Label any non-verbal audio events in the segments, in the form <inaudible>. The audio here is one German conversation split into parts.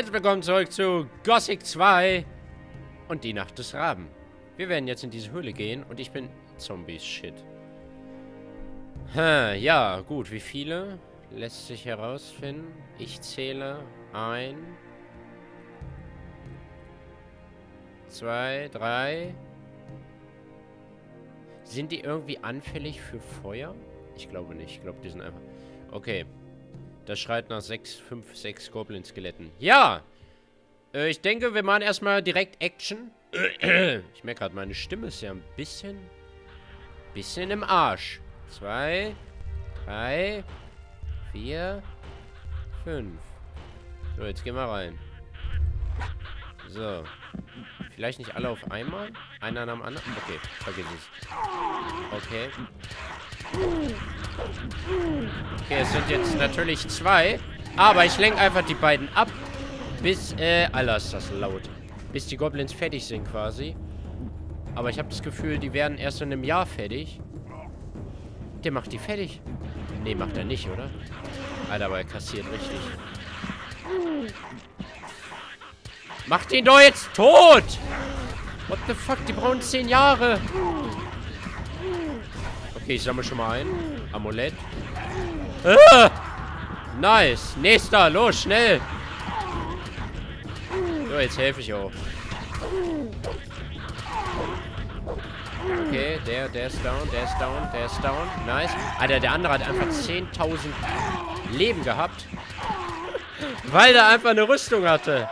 Herzlich willkommen zurück zu Gothic 2 und die Nacht des Raben. Wir werden jetzt in diese Höhle gehen und ich bin Zombies, shit. Hm, ja, gut, wie viele? Lässt sich herausfinden. Ich zähle ein, zwei, drei. Sind die irgendwie anfällig für Feuer? Ich glaube nicht. Ich glaube, die sind einfach... Okay. Das schreit nach 6, 5, 6 Goblin-Skeletten. Ja! Äh, ich denke, wir machen erstmal direkt Action. <clears throat> ich merke gerade, meine Stimme ist ja ein bisschen... Bisschen im Arsch. Zwei, drei, vier, fünf. So, jetzt gehen wir rein. So. Vielleicht nicht alle auf einmal? Einer nach dem anderen? Okay, vergiss es. Okay. Okay, es sind jetzt natürlich zwei. Aber ich lenke einfach die beiden ab. Bis, äh, Alter, ist das laut. Bis die Goblins fertig sind quasi. Aber ich habe das Gefühl, die werden erst in einem Jahr fertig. Der macht die fertig. Nee, macht er nicht, oder? Alter, aber er kassiert richtig. Macht ihn doch jetzt tot! What the fuck, die brauchen zehn Jahre. Okay, ich sammle schon mal ein. Amulett. Ah! Nice. Nächster, los, schnell. So, jetzt helfe ich auch. Okay, der, der ist down, der ist down, der ist down. Nice. Alter, der andere hat einfach 10.000 Leben gehabt. Weil er einfach eine Rüstung hatte.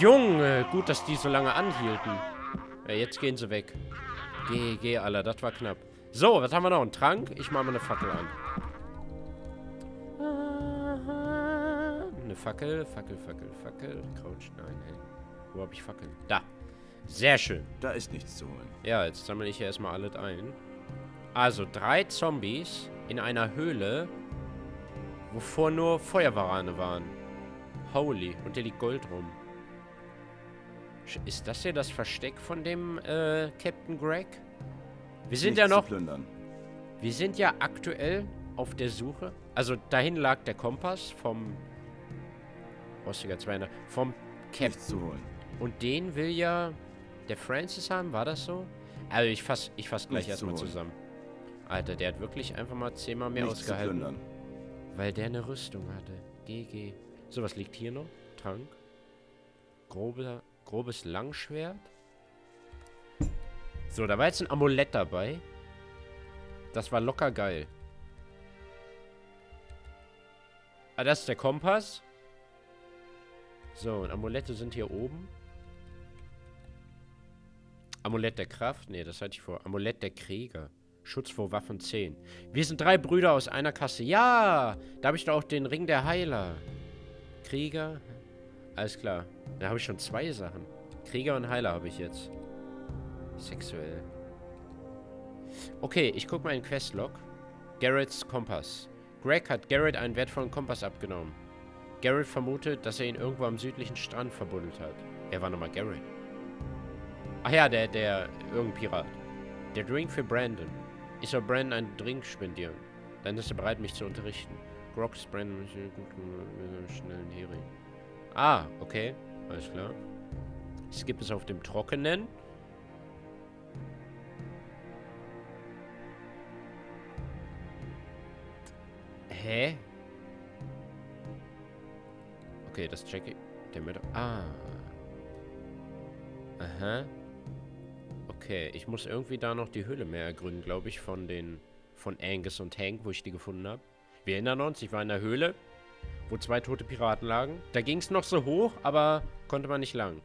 Junge, gut, dass die so lange anhielten. Ja, jetzt gehen sie weg. Geh, geh, Alter, das war knapp. So, was haben wir noch? Ein Trank? Ich mache mal eine Fackel an. Eine Fackel, Fackel, Fackel, Fackel. Crouch, nein, ey. Wo habe ich Fackeln? Da. Sehr schön. Da ist nichts zu holen. Ja, jetzt sammle ich hier erstmal alles ein. Also, drei Zombies in einer Höhle, wovor nur Feuerwarane waren. Holy. Und hier liegt Gold rum. Ist das hier das Versteck von dem äh, Captain Greg? Wir sind Nichts ja noch... Zu. Wir sind ja aktuell auf der Suche. Also dahin lag der Kompass vom... Rostiger 200. Vom Nichts zu Captain. holen. Und den will ja der Francis haben, war das so? Also ich fass, ich fass gleich Nichts zu erstmal holen. zusammen. Alter, der hat wirklich einfach mal zehnmal mehr Nichts zu ausgehalten. Weil der eine Rüstung hatte. GG. So, was liegt hier noch? Trank. Grobe, grobes Langschwert. So, da war jetzt ein Amulett dabei. Das war locker geil. Ah, das ist der Kompass. So, und Amulette sind hier oben. Amulett der Kraft? Nee, das hatte ich vor. Amulett der Krieger. Schutz vor Waffen 10. Wir sind drei Brüder aus einer Kasse. Ja! Da habe ich doch auch den Ring der Heiler. Krieger. Alles klar. Da habe ich schon zwei Sachen. Krieger und Heiler habe ich jetzt. Sexuell. Okay, ich gucke mal in Questlog. Garretts Kompass. Greg hat Garrett einen wertvollen Kompass abgenommen. Garrett vermutet, dass er ihn irgendwo am südlichen Strand verbuddelt hat. Er war nochmal Garrett. Ach ja, der, der, irgendein Pirat. Der Drink für Brandon. Ich soll Brandon einen Drink spendieren. Dann ist er bereit, mich zu unterrichten. Ist Brandon mit einem guten, schnellen Hering. Ah, okay. Alles klar. Es gibt es auf dem Trockenen. Hä? Okay, das checke ich. Der mit. Ah. Aha. Okay, ich muss irgendwie da noch die Höhle mehr ergründen, glaube ich, von den von Angus und Hank, wo ich die gefunden habe. Wir erinnern uns, ich war in der Höhle, wo zwei tote Piraten lagen. Da ging es noch so hoch, aber konnte man nicht lang.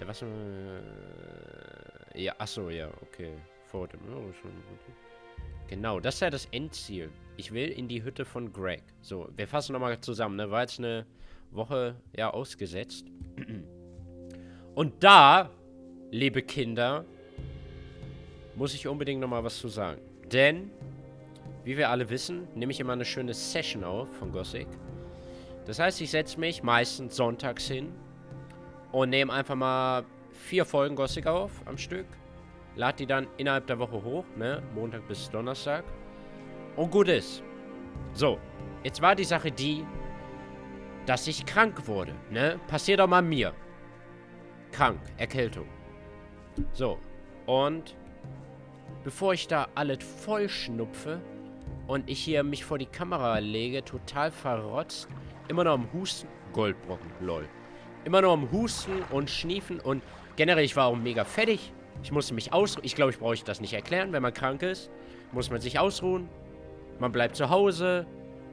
Der was? Äh, ja, achso, ja, okay. Vor dem. Oh. Genau, das ist ja das Endziel. Ich will in die Hütte von Greg. So, wir fassen nochmal zusammen, ne? War jetzt eine Woche, ja, ausgesetzt. <clears throat> Und da, liebe Kinder, muss ich unbedingt nochmal was zu sagen. Denn, wie wir alle wissen, nehme ich immer eine schöne Session auf von Gothic. Das heißt, ich setze mich meistens sonntags hin und nehme einfach mal vier Folgen Gothic auf am Stück. Lade die dann innerhalb der Woche hoch, ne? Montag bis Donnerstag. Und gut ist. So, jetzt war die Sache die, dass ich krank wurde, ne? Passiert auch mal mir. Krank, Erkältung. So, und bevor ich da alles voll schnupfe und ich hier mich vor die Kamera lege, total verrotzt, immer noch am Husten, Goldbrocken, lol. Immer noch am Husten und Schniefen und generell, ich war auch mega fettig. Ich musste mich ausruhen. Ich glaube, ich brauche das nicht erklären. Wenn man krank ist, muss man sich ausruhen. Man bleibt zu Hause,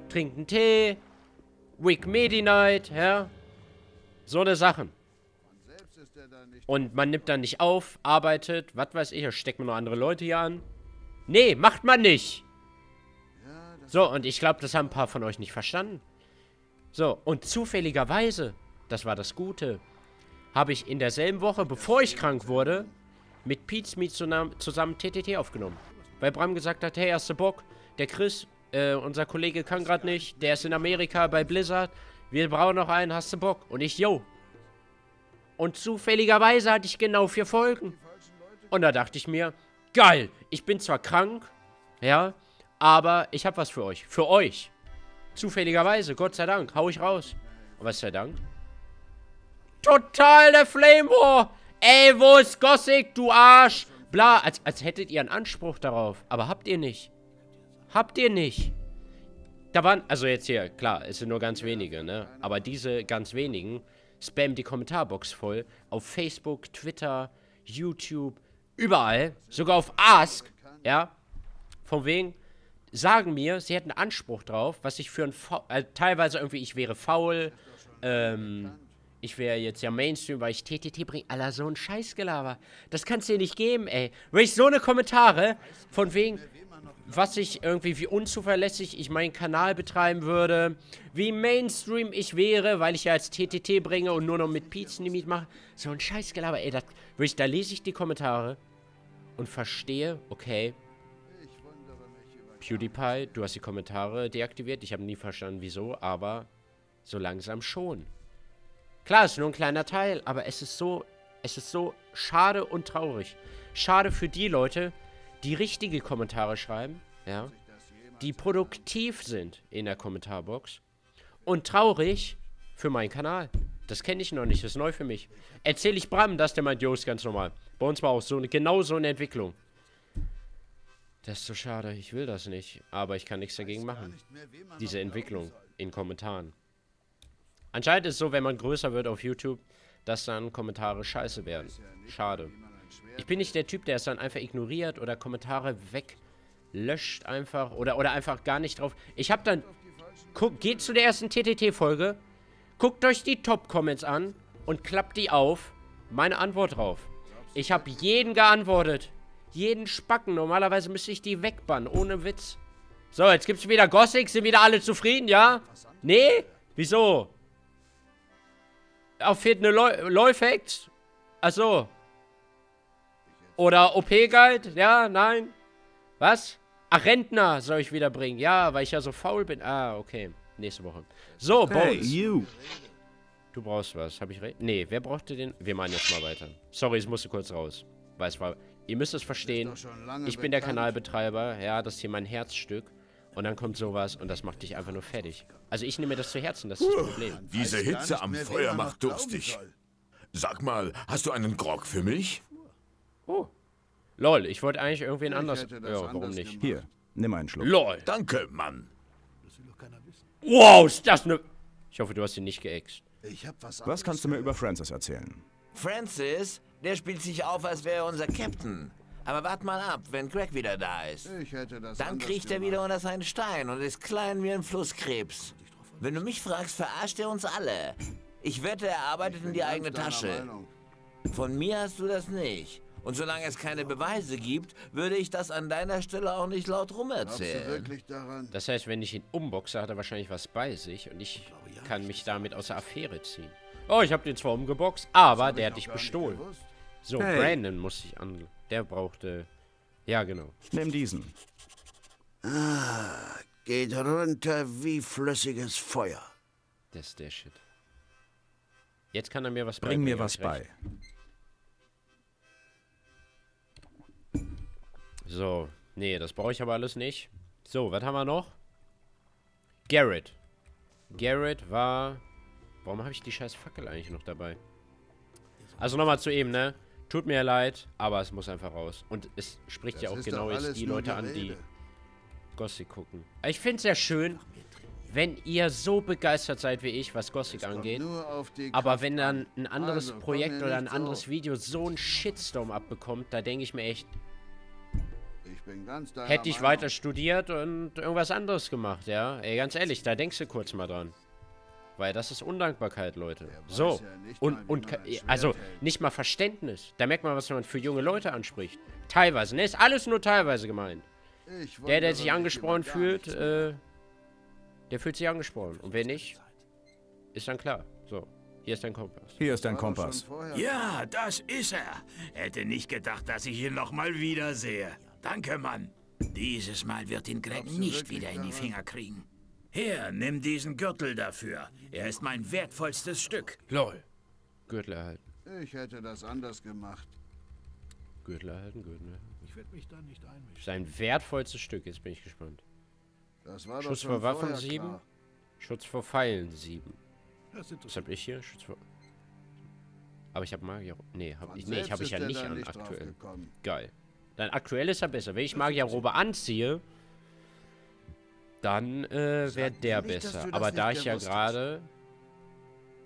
trinkt einen Tee, Week Medi Night, ja. So eine Sachen. Und man nimmt dann nicht auf, arbeitet, was weiß ich, steckt man noch andere Leute hier an. Nee, macht man nicht. So, und ich glaube, das haben ein paar von euch nicht verstanden. So, und zufälligerweise, das war das Gute, habe ich in derselben Woche, bevor ich krank wurde, mit Pete Smith zusammen TTT aufgenommen. Weil Bram gesagt hat, hey, hast du Bock? Der Chris, äh, unser Kollege kann gerade nicht, der ist in Amerika bei Blizzard. Wir brauchen noch einen, hast du Bock? Und ich, yo, und zufälligerweise hatte ich genau vier Folgen. Und da dachte ich mir, geil, ich bin zwar krank, ja, aber ich habe was für euch. Für euch. Zufälligerweise, Gott sei Dank, hau ich raus. Und was sei Dank? Total der Flame War. Ey, wo ist Gothic, du Arsch? Bla, als, als hättet ihr einen Anspruch darauf. Aber habt ihr nicht. Habt ihr nicht. Da waren, also jetzt hier, klar, es sind nur ganz wenige, ne? Aber diese ganz wenigen spam die Kommentarbox voll. Auf Facebook, Twitter, YouTube, überall. Sogar auf Ask, ja. Von wegen, sagen mir, sie hätten Anspruch drauf, was ich für ein Fa äh, teilweise irgendwie, ich wäre faul, ähm, ich wäre jetzt ja Mainstream, weil ich TTT bringe. Alter, so ein Scheißgelaber. Das kannst du dir nicht geben, ey. Wenn ich so eine Kommentare von wegen, was ich irgendwie, wie unzuverlässig ich meinen Kanal betreiben würde, wie Mainstream ich wäre, weil ich ja als TTT bringe und nur noch mit Pizzen die Miet mache. So ein Scheißgelaber, ey, das, da lese ich die Kommentare und verstehe, okay, PewDiePie, du hast die Kommentare deaktiviert, ich habe nie verstanden, wieso, aber so langsam schon. Klar, ist nur ein kleiner Teil, aber es ist so, es ist so schade und traurig. Schade für die Leute, die richtige Kommentare schreiben, ja, die produktiv sind in der Kommentarbox und traurig für meinen Kanal. Das kenne ich noch nicht, das ist neu für mich. Erzähle ich Bram, dass der meint, jo, ist ganz normal. Bei uns war auch so eine, genau so eine Entwicklung. Das ist so schade, ich will das nicht. Aber ich kann nichts dagegen machen. Diese Entwicklung in Kommentaren. Anscheinend ist es so, wenn man größer wird auf YouTube, dass dann Kommentare scheiße werden. Schade. Ich bin nicht der Typ, der es dann einfach ignoriert oder Kommentare weglöscht einfach oder, oder einfach gar nicht drauf. Ich hab dann... Guck, geht zu der ersten TTT-Folge, guckt euch die Top-Comments an und klappt die auf. Meine Antwort drauf. Ich habe jeden geantwortet. Jeden Spacken. Normalerweise müsste ich die wegbannen. Ohne Witz. So, jetzt gibt's wieder Gothic. Sind wieder alle zufrieden, ja? Nee? Wieso? Auf fehlt eine Läufekt? Achso. Oder OP-Guide? Ja, nein. Was? Ach, Rentner soll ich wieder bringen. Ja, weil ich ja so faul bin. Ah, okay. Nächste Woche. So, Bones. Hey, you. Du brauchst was. Hab ich recht? Nee, wer brauchte den? Wir machen jetzt mal weiter. Sorry, ich musste kurz raus. Weil es war... Ihr müsst es verstehen. Ich bin der Kanalbetreiber. Ja, das ist hier mein Herzstück. Und dann kommt sowas und das macht dich einfach nur fertig. Also ich nehme mir das zu Herzen, das ist das Problem. Diese Hitze am Feuer macht durstig. Sag mal, hast du einen Grog für mich? Oh. Lol, ich wollte eigentlich irgendwen anders... Ja, warum nicht? Hier, nimm einen Schluck. Lol. Danke, Mann. Wow, ist das ne... Ich hoffe, du hast ihn nicht geäxt. Was, was kannst du mir über Francis erzählen? Francis? Der spielt sich auf, als wäre er unser Captain. Aber wart mal ab, wenn Greg wieder da ist. Dann kriecht er wieder unter seinen Stein und ist klein wie ein Flusskrebs. Wenn du mich fragst, verarscht er uns alle. Ich wette, er arbeitet in die eigene Tasche. Von mir hast du das nicht. Und solange es keine Beweise gibt, würde ich das an deiner Stelle auch nicht laut rumerzählen. Das heißt, wenn ich ihn umboxe, hat er wahrscheinlich was bei sich und ich kann mich damit aus der Affäre ziehen. Oh, ich habe den zwar umgeboxt, aber der hat dich bestohlen. So, hey. Brandon muss ich an. Der brauchte. Ja, genau. Nimm diesen. Ah, geht runter wie flüssiges Feuer. Das ist der Shit. Jetzt kann er mir was Bring mir was bei. So, nee, das brauche ich aber alles nicht. So, was haben wir noch? Garrett. Garrett war Warum habe ich die scheiß Fackel eigentlich noch dabei? Also nochmal zu eben, ne? Tut mir leid, aber es muss einfach raus. Und es spricht Das ja auch genau jetzt die Leute an, die. Gothic gucken. Ich finde es ja schön, wenn ihr so begeistert seid wie ich, was Gothic angeht. auf Aber wenn dann ein an. anderes Also, Projekt oder ein anderes so. Video so einen Shitstorm abbekommt, da denke ich mir echt, Ich hätte ich weiter studiert und irgendwas anderes gemacht, ja? Ey, ganz ehrlich, da denkst du kurz mal dran. Weil das ist Undankbarkeit, Leute. So. ja nicht Und, und also hält. nicht mal Verständnis. Da merkt man, was man für junge Leute anspricht. Teilweise, ne? Ist alles nur teilweise gemeint. Ich Der, der sich angesprochen fühlt, äh, der fühlt sich angesprochen. Und wer nicht, ist dann klar. So, hier ist dein Kompass. Hier ist dein Kompass. Ja, das ist er. Hätte nicht gedacht, dass ich ihn noch mal wiedersehe. Danke, Mann. Dieses Mal wird ihn Greg nicht wieder in die? Finger kriegen. Hier, nimm diesen Gürtel dafür. Er ist mein wertvollstes Stück. LOL. Gürtel erhalten. Ich hätte das anders gemacht. Gürtel erhalten, Gürtel erhalten. Ich werde mich da nicht einmischen. Sein wertvollstes Stück, jetzt bin ich gespannt. Das war Schutz vor Waffen vorher 7. klar. Schutz vor Pfeilen 7. Das Was hab ich hier? Schutz vor. Aber ich hab Magier. Nee, hab Von ich, nee, ich habe ich ja nicht an nicht aktuell. Geil. Dann aktuell ist er besser. Wenn ich Magierrobe anziehe, dann äh, wäre der nicht, besser. Aber da ich ja gerade.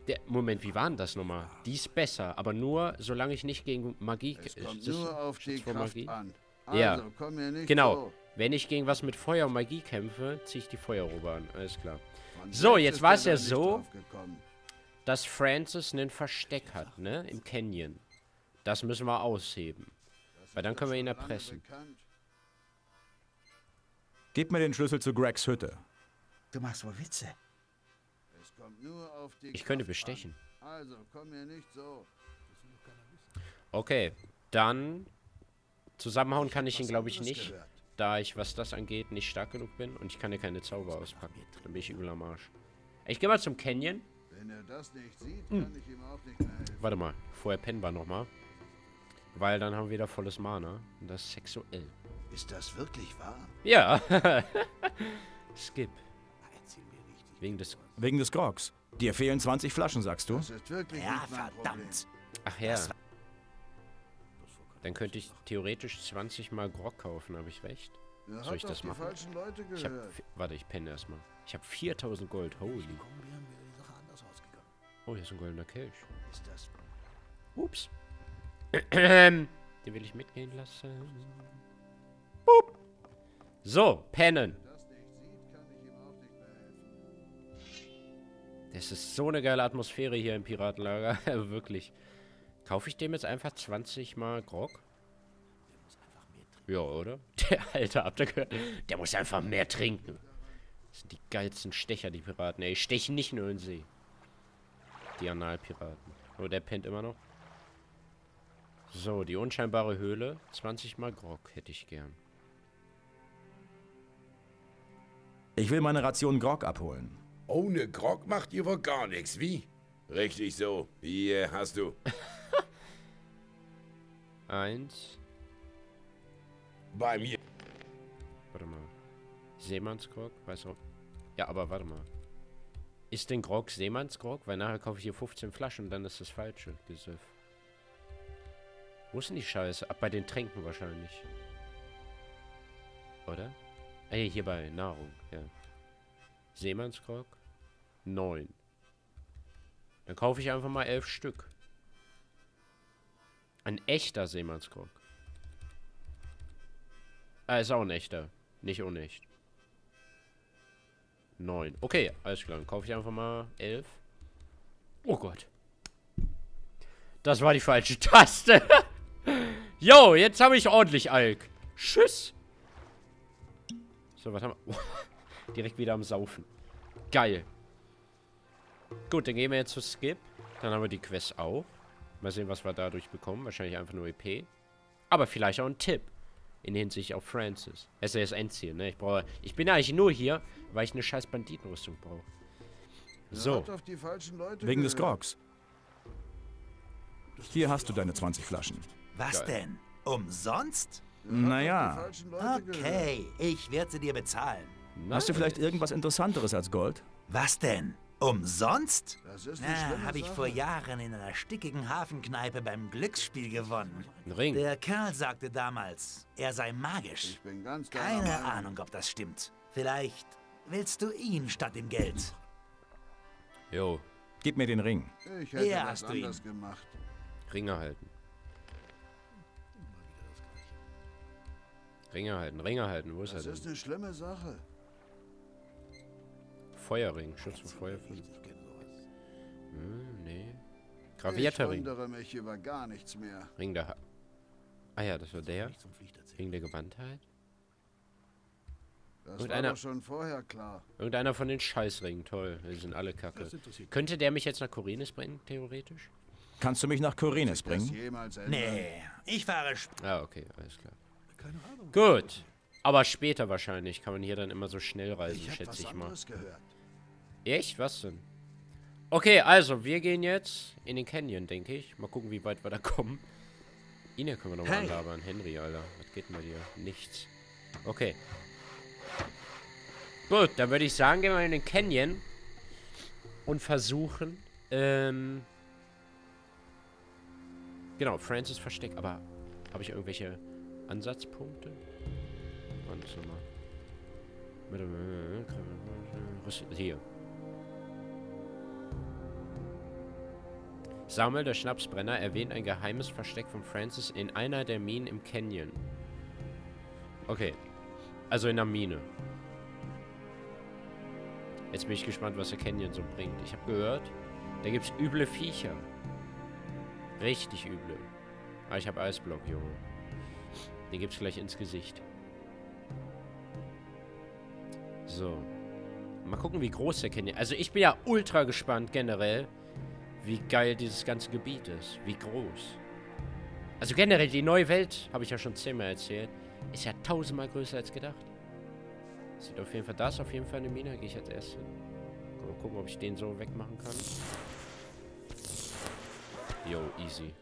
Der, Moment, wie war denn das nochmal? Die ist besser, aber nur solange ich nicht gegen Magie. Es kommt ist nur auf die Kraft Magie? an. Ja. Also, nicht Genau. so. Wenn ich gegen was mit Feuer und Magie kämpfe, ziehe ich die Feuerrobe an. Alles klar. Von So, jetzt war's der ja so. Dass Francis einen Versteck hat, ne? Im Canyon. Das müssen wir ausheben. Weil dann können wir ihn erpressen. bekannt. Gib mir den Schlüssel zu Gregs Hütte. Du machst wohl Witze. Es kommt nur auf die Ich könnte bestechen. Also, komm mir nicht so. Okay, dann zusammenhauen kann ich ihn, glaube ich, nicht, gehört. da ich, was das angeht, nicht stark genug bin und ich kann ja keine Zauber auspacken. Dann bin ich übel am Arsch. Ich gehe mal zum Canyon. Wenn er das nicht sieht, Hm. kann ich ihm auch nicht mehr helfen. Warte mal, vorher pennen wir nochmal. Weil dann haben wir wieder volles Mana. Und das ist sexuell. Ist das wirklich wahr? Ja. <laughs> Skip. Wegen des... Wegen des Grogs. Dir fehlen 20 Flaschen, sagst du? Das ist wirklich Ja, verdammt. Ach ja. Dann könnte ich theoretisch 20 mal Grog kaufen, habe ich recht? Er Soll ich das machen? falschen Leute Ich hab, warte, ich penne erstmal. Ich habe 4000 Gold. Holy. Oh, hier ist ein goldener Kelch. Ist das Ups. <clears throat> Den will ich mitgehen lassen. Boop. So, pennen. das ist so eine geile Atmosphäre hier im Piratenlager. <laughs> Wirklich. Kaufe ich dem jetzt einfach 20 mal Grog? Ja, oder? <laughs> Der Alter, habt ihr gehört? Der muss einfach mehr trinken. Das sind die geilsten Stecher, die Piraten. Ey, stechen nicht nur in See. Die Analpiraten. Oh, der pennt immer noch. So, die unscheinbare Höhle. 20 mal Grog hätte ich gern. Ich will meine Ration Grog abholen. Ohne Grog macht ihr wohl gar nichts, wie? Richtig so. Hier hast du. <laughs> Eins. Bei mir. Warte mal. Seemannsgrog? Weiß auch. Ja, aber warte mal. Ist denn Grog Seemannsgrog? Weil nachher kaufe ich hier 15 Flaschen und dann ist das falsche Gesöff. Wo ist denn die Scheiße? Ab bei den Tränken wahrscheinlich. Oder? Ah, hier, hier bei Nahrung, ja. Seemannsgrog? 9. Dann kaufe ich einfach mal 11 Stück. Ein echter Seemannsgrog. Ah, ist auch ein echter. Nicht unecht. 9. Okay, alles klar. Dann kaufe ich einfach mal 11. Oh Gott. Das war die falsche <laughs> Taste. Jo, jetzt habe ich ordentlich Alk. Tschüss. So, was haben wir? <laughs> Direkt wieder am Saufen. Geil. Gut, dann gehen wir jetzt zu Skip. Dann haben wir die Quest auch. Mal sehen, was wir dadurch bekommen. Wahrscheinlich einfach nur EP. Aber vielleicht auch ein Tipp. In Hinsicht auf Francis. Es ist ja das Endziel, ne? Ich brauche. Ich bin eigentlich nur hier, weil ich eine scheiß Banditenrüstung brauche. So. hat auf die falschen Leute Wegen des. Grogs. Hier hast du deine 20 Flaschen. Was Geil. denn? Umsonst? Naja. Okay, ich werde sie dir bezahlen. Hast du vielleicht irgendwas Interessanteres als Gold? Was denn? Umsonst? Das ist Na, habe ich vor Jahren in einer stickigen Hafenkneipe beim Glücksspiel gewonnen. Ein Ring. Der Kerl sagte damals, er sei magisch. Ich bin ganz Keine Meinung. Ahnung, ob das stimmt. Vielleicht willst du ihn statt dem Geld. Jo, Gib mir den Ring. Ich hätte Hier das hast du ihn. gemacht. Ringe halten. Ringe halten, Ringe halten. Wo ist Das er ist denn? eine schlimme Sache. Feuerring. Schutz vor Feuer. Hm, nee. Ich Gravierter Ring. wundere mich über gar nichts mehr. Ring der ha Ah ja, das war der. Ring der Gewandtheit. Das Irgendeiner- war schon vorher klar. Irgendeiner von den Scheißringen. Toll. Die sind alle kacke. Könnte der mich jetzt nach Korinnes bringen, theoretisch? Kannst du mich nach Korinnes Das bringen? Nee, ich fahre sp Ah, okay, alles klar. Gut. Aber später wahrscheinlich kann man hier dann immer so schnell reisen, Ich schätze ich mal. gehört. Echt? Was denn? Okay, also, wir gehen jetzt in den Canyon, denke ich. Mal gucken, wie weit wir da kommen. Ihn hier können wir nochmal Hey. anlabern. Henry, Alter. Was geht denn bei dir? Nichts. Okay. Gut, dann würde ich sagen, gehen wir in den Canyon und versuchen, ähm... Genau, Francis Versteck. Aber habe ich irgendwelche Ansatzpunkte? Warte mal. Hier. Samuel, der Schnapsbrenner, erwähnt ein geheimes Versteck von Francis in einer der Minen im Canyon. Okay. Also in der Mine. Jetzt bin ich gespannt, was der Canyon so bringt. Ich habe gehört, da gibt's üble Viecher. Richtig üble. Aber ich habe Eisblock, Junge. Den gibt's gleich ins Gesicht. So. Mal gucken, wie groß der Canyon... Also ich bin ja ultra gespannt generell, wie geil dieses ganze Gebiet ist. Wie groß. Also generell, die neue Welt, habe ich ja schon zehnmal erzählt, ist ja tausendmal größer als gedacht. Sieht auf jeden Fall, da ist auf jeden Fall eine Mine, gehe ich als erstes hin. Mal gucken, ob ich den so wegmachen kann. Jo, easy.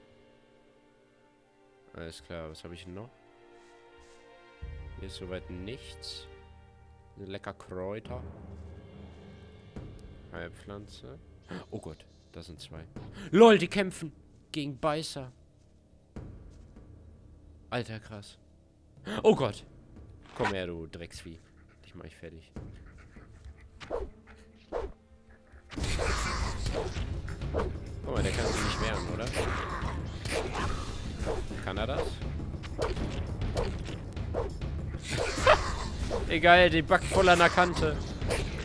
Alles klar, was habe ich noch? Hier ist soweit nichts. Lecker Kräuter. Heilpflanze. Oh Gott, da sind zwei. LOL, die kämpfen gegen Beißer. Alter, krass. Oh Gott. Komm her, du Drecksvieh. Dich mach ich fertig. Guck mal, der kann sich nicht wehren, oder? Kann er das? Egal, die Back voll an der Kante.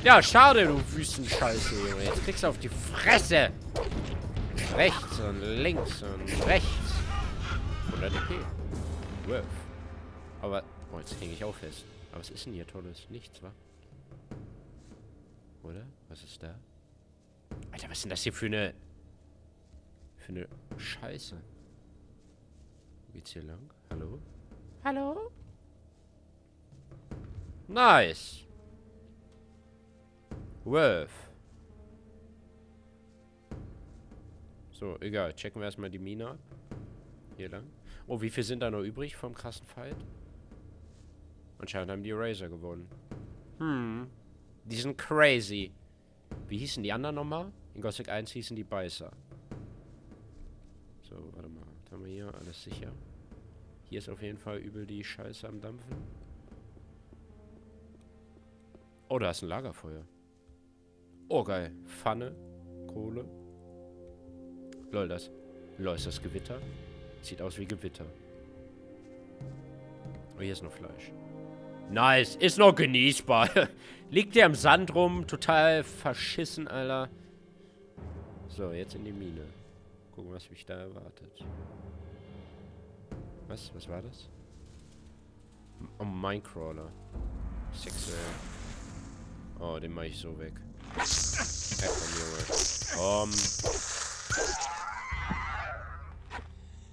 Ja, schade, du Wüstenscheiße, Junge. Jetzt kriegst du auf die Fresse. Rechts und links und rechts. 100 DP. Worth. Aber, oh, jetzt hänge ich auch fest. Aber was ist denn hier Tolles? Nichts, wa? Oder? Was ist da? Alter, was ist denn das hier für eine... Für eine Scheiße? Geht's hier lang? Hallo? Hallo? Nice. Worth. So, egal. Checken wir erstmal die Mine ab. Hier lang. Oh, wie viel sind da noch übrig vom krassen Fight? Anscheinend haben die Eraser gewonnen. Hm. Die sind crazy. Wie hießen die anderen nochmal? In Gothic 1 hießen die Beißer. So, warte mal. Was haben wir hier? Alles sicher. Hier ist auf jeden Fall übel die Scheiße am Dampfen. Oh, da ist ein Lagerfeuer. Oh, geil. Pfanne. Kohle. Lol, das. Lol, ist das Gewitter? Sieht aus wie Gewitter. Oh, hier ist noch Fleisch. Nice. Ist noch genießbar. <laughs> Liegt der im Sand rum. Total verschissen, Alter. So, jetzt in die Mine. Gucken, was mich da erwartet. Was? Was war das? Oh, Minecrawler. Sexuell. Oh, den mach ich so weg. Hey, komm, Junge. Komm.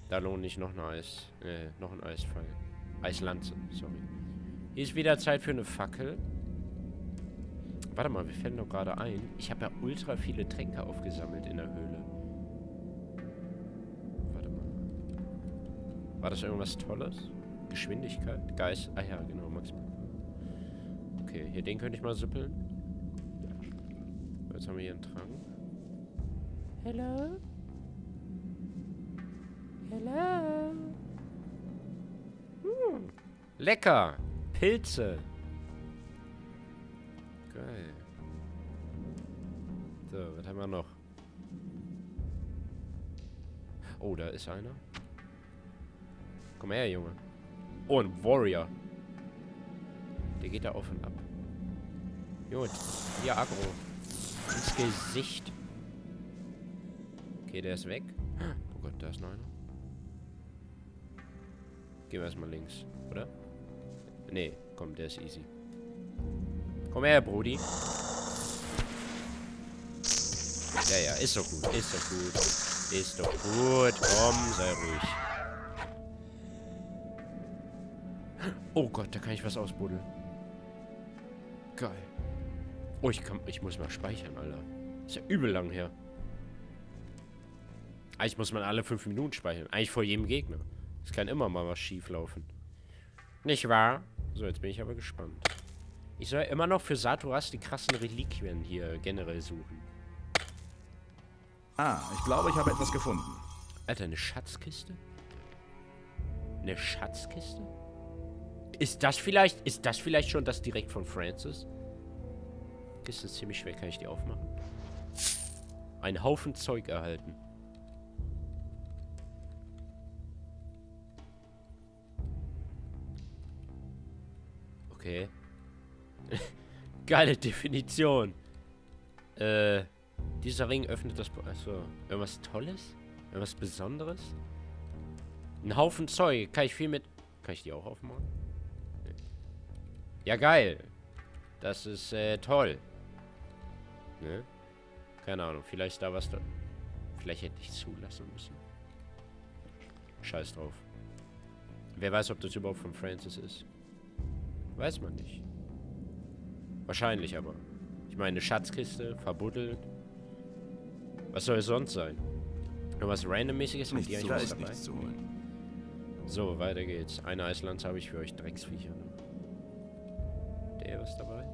Da lohnt nicht noch ein Eis. Äh, noch ein Eisfall. Eislanze, sorry. Hier ist wieder Zeit für eine Fackel. Warte mal, wir fällen doch gerade ein. Ich habe ja ultra viele Tränke aufgesammelt in der Höhle. Warte mal. War das irgendwas Tolles? Geschwindigkeit? Geist? Ah ja, genau, maximal. Okay, hier den könnte ich mal süppeln. Jetzt haben wir hier einen Trank. Hello? Hello? Hm. Lecker! Pilze! Geil. So, was haben wir noch? Oh, da ist einer. Komm her, Junge. Oh, ein Warrior. Der geht da auf und ab. Gut. Hier Agro. Ins Gesicht. Okay, der ist weg. Oh Gott, da ist noch einer. Gehen wir erstmal links, oder? Nee, komm, der ist easy. Komm her, Brody. Ja, ja, ist doch gut, ist doch gut. Ist doch gut. Komm, sei ruhig. Oh Gott, da kann ich was ausbuddeln. Geil. Oh, ich, kann, ich muss mal speichern, Alter. Ist ja übel lang her. Eigentlich muss man alle fünf Minuten speichern. Eigentlich vor jedem Gegner. Es kann immer mal was schief laufen. Nicht wahr? So, jetzt bin ich aber gespannt. Ich soll immer noch für Saturas die krassen Reliquien hier generell suchen. Ah, ich glaube, ich habe etwas gefunden. Alter, eine Schatzkiste? Eine Schatzkiste? Ist das vielleicht, ist das vielleicht schon das direkt von Francis? Kiste ist ziemlich schwer, kann ich die aufmachen? Ein Haufen Zeug erhalten. Okay. <laughs> Geile Definition. Äh, dieser Ring öffnet das... Achso, irgendwas Tolles? Irgendwas Besonderes? Ein Haufen Zeug. Kann ich viel mit... Kann ich die auch aufmachen? Ja, geil. Das ist, äh, toll. Ne? Keine Ahnung. Vielleicht da was da... Vielleicht hätte ich zulassen müssen. Scheiß drauf. Wer weiß, ob das überhaupt von Francis ist. Weiß man nicht. Wahrscheinlich aber. Ich meine, eine Schatzkiste, verbuddelt. Was soll es sonst sein? Irgendwas randommäßiges mit zu, eigentlich ist dabei? nichts zu holen. So, weiter geht's. Eine Eislanze habe ich für euch Drecksviecher. Ne? Der was dabei?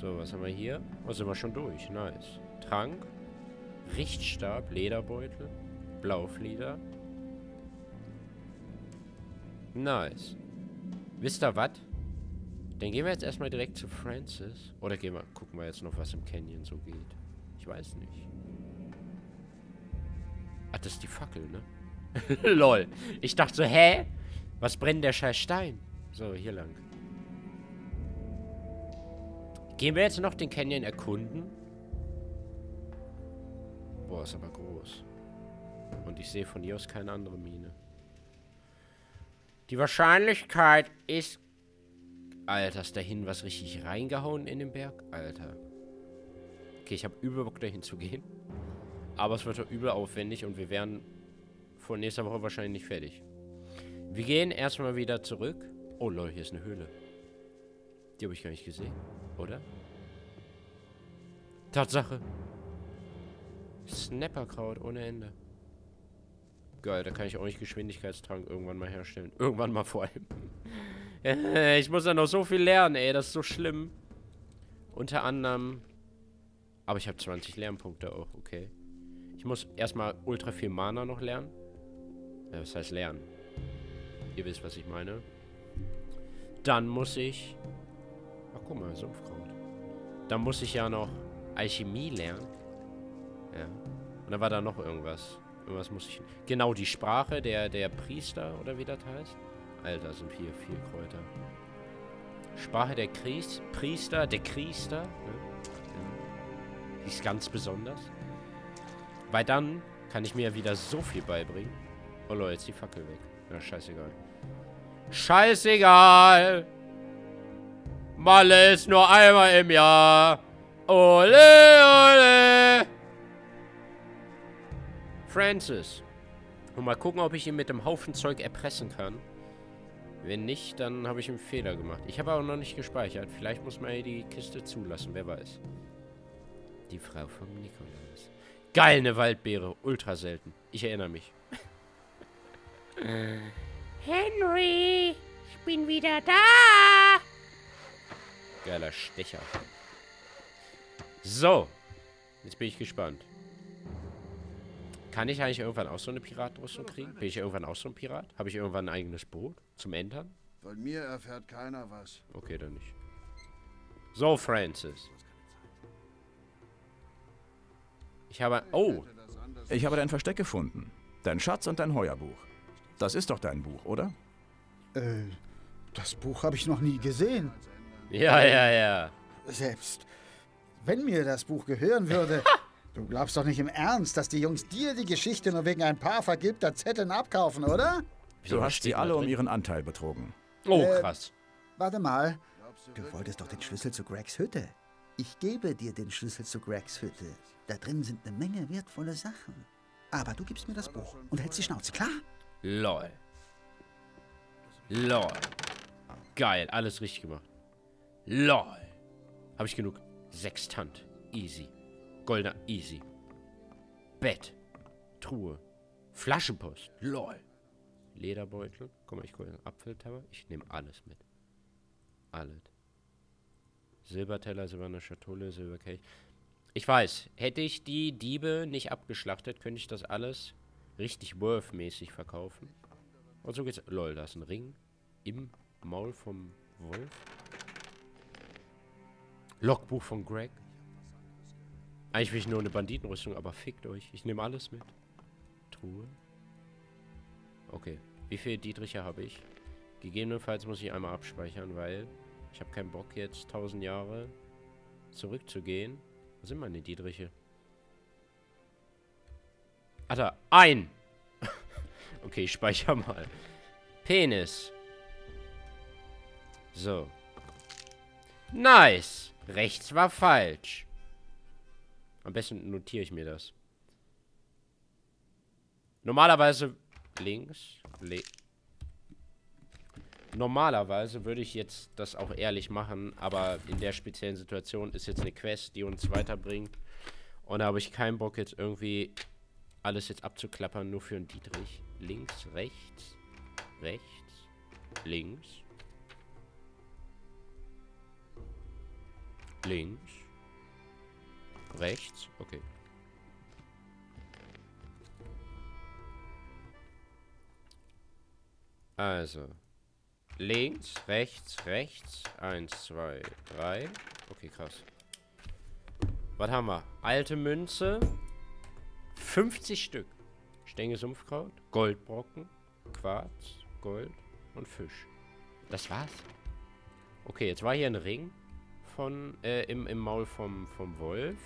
So, was haben wir hier? Oh, sind wir schon durch. Nice. Trank. Richtstab, Lederbeutel. Blauflieder. Nice. Wisst ihr was? Dann gehen wir jetzt erstmal direkt zu Francis. Oder gehen wir, gucken wir jetzt noch, was im Canyon so geht. Ich weiß nicht. Ach, das ist die Fackel, ne? <laughs> Lol. Ich dachte so, hä? Was brennt der scheiß Stein? So, hier lang. Gehen wir jetzt noch den Canyon erkunden? Boah, ist aber groß. Und ich sehe von hier aus keine andere Mine. Die Wahrscheinlichkeit ist... Alter, ist dahin was richtig reingehauen in den Berg? Alter. Okay, ich habe übel Bock dahin zu gehen. Aber es wird doch übel aufwendig und wir werden vor nächster Woche wahrscheinlich nicht fertig. Wir gehen erstmal wieder zurück. Oh lol, hier ist eine Höhle. Die habe ich gar nicht gesehen, oder? Tatsache. Snapperkraut ohne Ende. Geil, da kann ich auch nicht Geschwindigkeitstrank irgendwann mal herstellen. Irgendwann mal vor allem. <laughs> ich muss ja noch so viel lernen, ey. Das ist so schlimm. Unter anderem... Aber ich habe 20 Lernpunkte auch, okay. Ich muss erstmal ultra viel Mana noch lernen. Ja, was heißt lernen? Ihr wisst, was ich meine. Dann muss ich... Ach, guck mal, Sumpfkraut. Dann muss ich ja noch Alchemie lernen. Ja. Und dann war da noch irgendwas. Irgendwas muss ich... Genau, die Sprache der, der Priester, oder wie das heißt. Alter, sind hier vier Kräuter. Sprache der Kries Priester, der Priester. Ne? Ja. Die ist ganz besonders. Weil dann kann ich mir ja wieder so viel beibringen. Oh Leute, jetzt die Fackel weg. Ja, scheißegal. Scheißegal. Malle ist nur einmal im Jahr. Ole, ole. Francis. Und mal gucken, ob ich ihn mit dem Haufen Zeug erpressen kann. Wenn nicht, dann habe ich einen Fehler gemacht. Ich habe aber noch nicht gespeichert. Vielleicht muss man hier die Kiste zulassen, wer weiß. Die Frau vom Nikolaus. Geil, eine Waldbeere. Ultra selten. Ich erinnere mich. <laughs> Henry, ich bin wieder da. Geiler Stecher. So. Jetzt bin ich gespannt. Kann ich eigentlich irgendwann auch so eine Piratenrüstung kriegen? Bin ich irgendwann auch so ein Pirat? Habe ich irgendwann ein eigenes Boot zum Entern? Von mir erfährt keiner was. Okay, dann nicht. So, Francis. Ich habe... Oh! Ich habe dein Versteck gefunden. Dein Schatz und dein Heuerbuch. Das ist doch dein Buch, oder? Äh, das Buch habe ich noch nie gesehen. Ja, ja, ja. Selbst wenn mir das Buch gehören würde. <laughs> du glaubst doch nicht im Ernst, dass die Jungs dir die Geschichte nur wegen ein paar vergilbter Zetteln abkaufen, oder? Du hast sie alle um ihren Anteil betrogen. Oh, Äh, krass. Warte mal. Du wolltest doch den Schlüssel zu Gregs Hütte. Ich gebe dir den Schlüssel zu Gregs Hütte. Da drin sind eine Menge wertvolle Sachen. Aber du gibst mir das Buch und hältst die Schnauze, klar? Lol. Lol. Geil, alles richtig gemacht. Lol. Habe ich genug? Sextant. Easy. Goldener. Easy. Bett. Truhe. Flaschenpost. Lol. Lederbeutel. Guck mal, ich gucke. Apfeltabak. Ich nehme alles mit. Alles. Silberteller, silberne Schatulle, Silberkelch. Ich weiß, hätte ich die Diebe nicht abgeschlachtet, könnte ich das alles richtig Worth-mäßig verkaufen. Und so geht's. Lol, da ist ein Ring im Maul vom Wolf. Logbuch von Greg. Eigentlich will ich nur eine Banditenrüstung, aber fickt euch. Ich nehme alles mit. Truhe. Okay. Wie viele Dietriche habe ich? Gegebenenfalls muss ich einmal abspeichern, weil ich habe keinen Bock jetzt 1000 Jahre zurückzugehen. Wo sind meine Dietriche? Da. Ein! <laughs> okay, ich speichere mal. Penis. So. Nice. Rechts war falsch. Am besten notiere ich mir das. Normalerweise links. Le Normalerweise würde ich jetzt das auch ehrlich machen, aber in der speziellen Situation ist jetzt eine Quest, die uns weiterbringt. Und da habe ich keinen Bock jetzt irgendwie alles jetzt abzuklappern, nur für einen Dietrich. Links, rechts, rechts, links. Links. Rechts. Okay. Also. Links, rechts, rechts. Eins, zwei, drei. Okay, krass. Was haben wir? Alte Münze. 50 Stück. Stängel Sumpfkraut. Goldbrocken. Quarz. Gold. Und Fisch. Das war's. Okay, jetzt war hier ein Ring von, äh, im, im Maul vom, vom Wolf.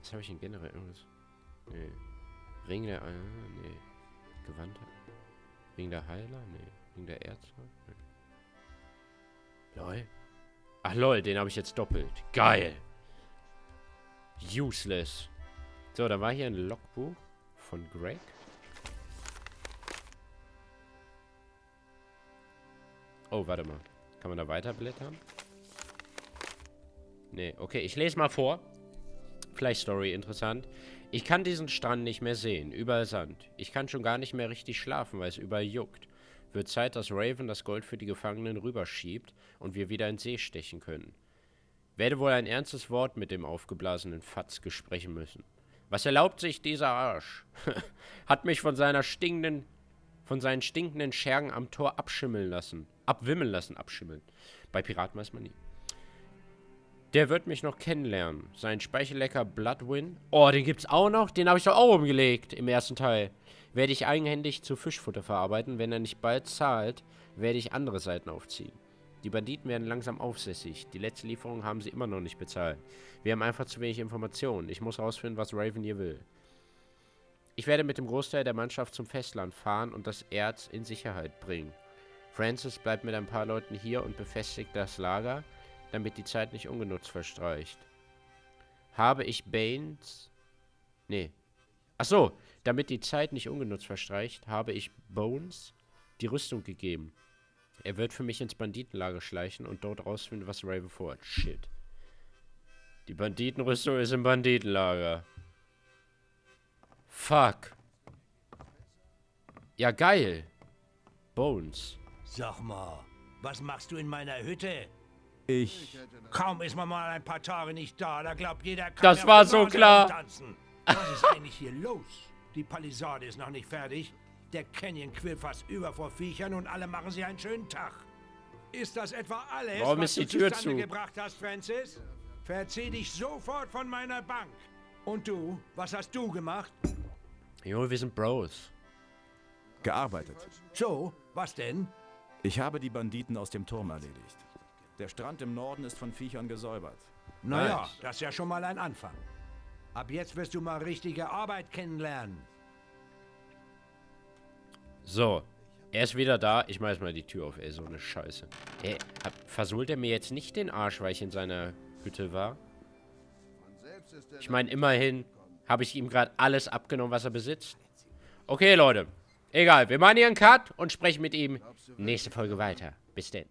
Was habe ich denn generell? Irgendwas? Nee. Ring der, äh, nee. Gewandter. Ring der Heiler? Nee. Ring der Ärzte? Nee. Lol. Ach lol, den habe ich jetzt doppelt. Geil. Useless. So, da war hier ein Logbuch von Greg. Oh, warte mal. Kann man da weiterblättern? Nee, okay, ich lese mal vor. Vielleicht Story interessant. Ich kann diesen Strand nicht mehr sehen. Überall Sand. Ich kann schon gar nicht mehr richtig schlafen, weil es überall juckt. Wird Zeit, dass Raven das Gold für die Gefangenen rüberschiebt und wir wieder in See stechen können. Werde wohl ein ernstes Wort mit dem aufgeblasenen Fatzke sprechen müssen. Was erlaubt sich dieser Arsch? <laughs> Hat mich von seiner stinkenden, von seinen stinkenden Schergen am Tor abschimmeln lassen. Abwimmeln lassen, abschimmeln. Bei Piraten weiß man nie. Der wird mich noch kennenlernen. Sein Speichellecker Bloodwin. Oh, den gibt's auch noch? Den habe ich doch auch umgelegt im ersten Teil. Werde ich eigenhändig zu Fischfutter verarbeiten. Wenn er nicht bald zahlt, werde ich andere Seiten aufziehen. Die Banditen werden langsam aufsässig. Die letzte Lieferung haben sie immer noch nicht bezahlt. Wir haben einfach zu wenig Informationen. Ich muss rausfinden, was Raven hier will. Ich werde mit dem Großteil der Mannschaft zum Festland fahren und das Erz in Sicherheit bringen. Francis bleibt mit ein paar Leuten hier und befestigt das Lager, damit die Zeit nicht ungenutzt verstreicht. Habe ich Baines... Nee. Ach so, damit die Zeit nicht ungenutzt verstreicht, habe ich Bones die Rüstung gegeben. Er wird für mich ins Banditenlager schleichen und dort rausfinden, was Raven vorhat. Shit. Die Banditenrüstung ist im Banditenlager. Fuck. Ja, geil. Bones. Sag mal, was machst du in meiner Hütte? Ich... Kaum ist man mal ein paar Tage nicht da, da glaubt jeder kann Das war so klar. tanzen. Was ist eigentlich hier los? Die Palisade ist noch nicht fertig. Der Canyon quillt fast über vor Viechern und alle machen sich einen schönen Tag. Ist das etwa alles, Warum was ist die du Tür zustande zu? gebracht hast, Francis? Verzieh dich sofort von meiner Bank. Und du, was hast du gemacht? Jo, wir sind Bros. Gearbeitet. So, was denn? Ich habe die Banditen aus dem Turm erledigt. Der Strand im Norden ist von Viechern gesäubert. Naja, Nice. das ist ja schon mal ein Anfang. Ab jetzt wirst du mal richtige Arbeit kennenlernen. So. Er ist wieder da. Ich mach jetzt mal die Tür auf, ey. So eine Scheiße. Ey, versohlt er mir jetzt nicht den Arsch, weil ich in seiner Hütte war? Ich meine, immerhin habe ich ihm gerade alles abgenommen, was er besitzt. Okay, Leute. Egal, wir machen hier einen Cut und sprechen mit ihm nächste Folge weiter. Bis denn.